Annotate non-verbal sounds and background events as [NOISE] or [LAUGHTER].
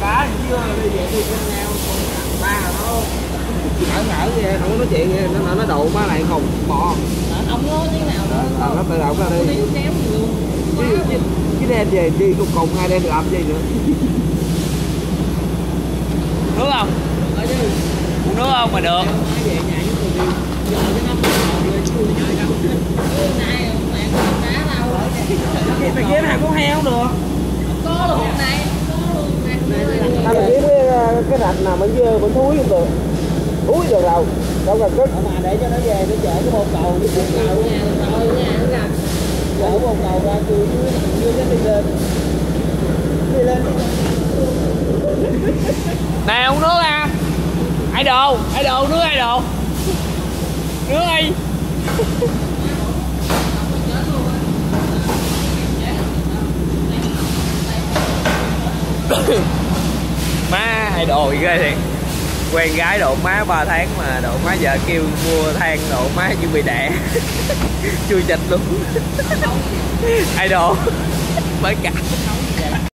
cá chứ đi về đi con nhau ba nó ngỡ ngỡ vậy không có nói chuyện vậy nó nó đụ má này không bò ông nói tiếng nào à, nó tự động ra đi chứ, chứ, chứ đem về đi cùng cùng hai đem làm gì nữa nước không uống nước không mà được với cái mày kiếm hàng con heo được có luôn này có luôn này ta mày kiếm cái, rạch nào bên dưới bên thúi được. Thúi được đâu đâu cần cất. Mà để cho nó về nó chở cái bồn cầu cái bồn cầu nhà rồi nhà nó gặp chở bồn cầu ra từ dưới dưới cái đi lên. Đi lên. Nè uống nước à ai đồ ai đồ nước ai đồ nước đi. [COUGHS] Má hay đồ ghê thiệt. Quen gái độ má 3 tháng mà độ má giờ kêu mua than độ má chuẩn bị đẻ. [LAUGHS] Chui chạch luôn. [LAUGHS] Ai đồ. Bởi cả.